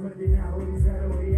Madinah, Holy Saraway.